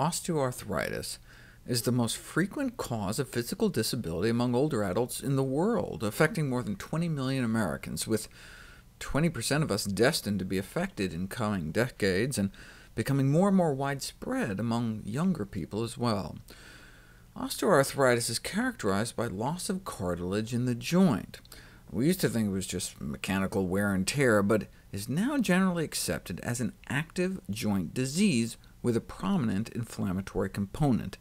osteoarthritis is the most frequent cause of physical disability among older adults in the world, affecting more than 20 million Americans, with 20% of us destined to be affected in coming decades, and becoming more and more widespread among younger people as well. Osteoarthritis is characterized by loss of cartilage in the joint. We used to think it was just mechanical wear and tear, but is now generally accepted as an active joint disease with a prominent inflammatory component,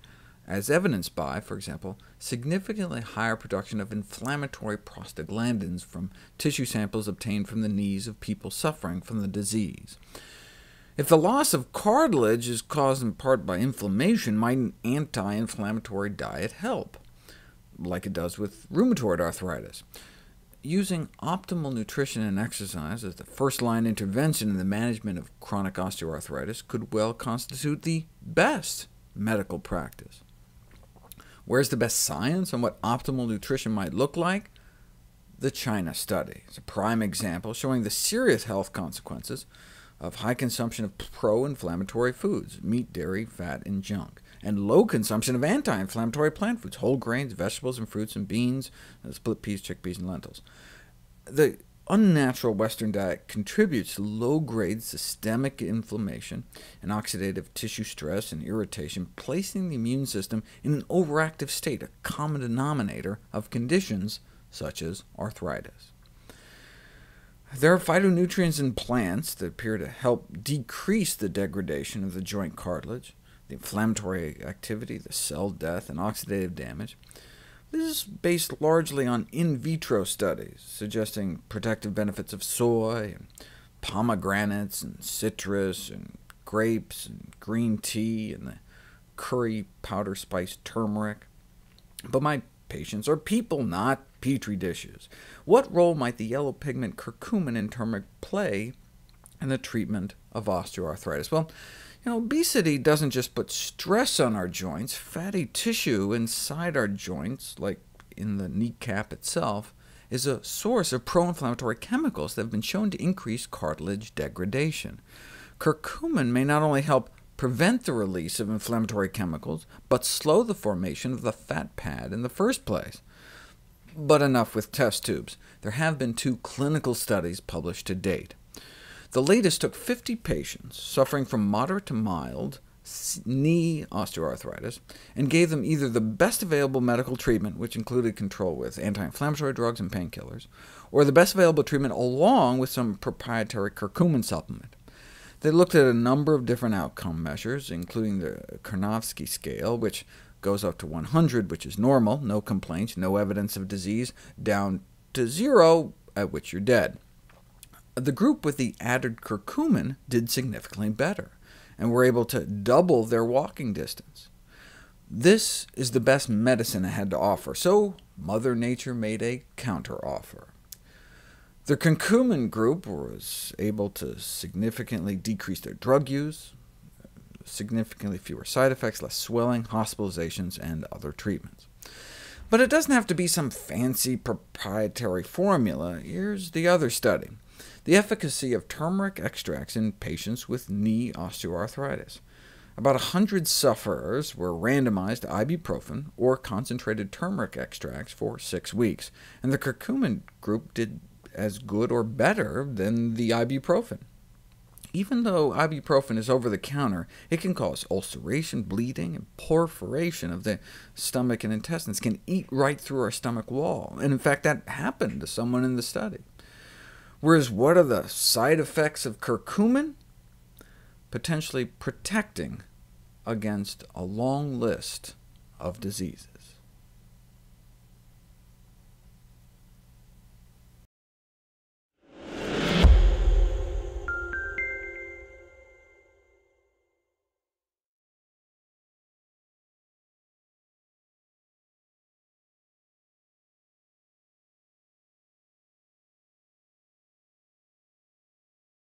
as evidenced by, for example, significantly higher production of inflammatory prostaglandins from tissue samples obtained from the knees of people suffering from the disease. If the loss of cartilage is caused in part by inflammation, might an anti-inflammatory diet help, like it does with rheumatoid arthritis? Using optimal nutrition and exercise as the first-line intervention in the management of chronic osteoarthritis could well constitute the best medical practice. Where's the best science on what optimal nutrition might look like? The China study is a prime example showing the serious health consequences of high consumption of pro-inflammatory foods, meat, dairy, fat, and junk, and low consumption of anti-inflammatory plant foods, whole grains, vegetables, and fruits, and beans, uh, split peas, chickpeas, and lentils. The unnatural Western diet contributes to low-grade systemic inflammation and oxidative tissue stress and irritation, placing the immune system in an overactive state, a common denominator of conditions such as arthritis. There are phytonutrients in plants that appear to help decrease the degradation of the joint cartilage, the inflammatory activity, the cell death, and oxidative damage. This is based largely on in vitro studies, suggesting protective benefits of soy, and pomegranates, and citrus, and grapes, and green tea, and the curry powder spice turmeric. But my patients are people, not petri dishes. What role might the yellow pigment curcumin in turmeric play in the treatment of osteoarthritis? Well, you know, obesity doesn't just put stress on our joints. Fatty tissue inside our joints, like in the kneecap itself, is a source of pro-inflammatory chemicals that have been shown to increase cartilage degradation. Curcumin may not only help prevent the release of inflammatory chemicals, but slow the formation of the fat pad in the first place. But enough with test tubes. There have been two clinical studies published to date. The latest took 50 patients suffering from moderate to mild knee osteoarthritis, and gave them either the best available medical treatment, which included control with anti-inflammatory drugs and painkillers, or the best available treatment along with some proprietary curcumin supplement. They looked at a number of different outcome measures, including the Karnofsky scale, which goes up to 100, which is normal, no complaints, no evidence of disease, down to zero, at which you're dead. The group with the added curcumin did significantly better, and were able to double their walking distance. This is the best medicine it had to offer, so Mother Nature made a counteroffer. The curcumin group was able to significantly decrease their drug use, significantly fewer side effects, less swelling, hospitalizations, and other treatments. But it doesn't have to be some fancy proprietary formula. Here's the other study, the efficacy of turmeric extracts in patients with knee osteoarthritis. About 100 sufferers were randomized to ibuprofen or concentrated turmeric extracts for six weeks, and the curcumin group did as good or better than the ibuprofen. Even though ibuprofen is over-the-counter, it can cause ulceration, bleeding, and perforation of the stomach and intestines, can eat right through our stomach wall, and in fact that happened to someone in the study. Whereas what are the side effects of curcumin? Potentially protecting against a long list of diseases.